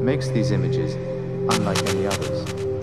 makes these images unlike any others.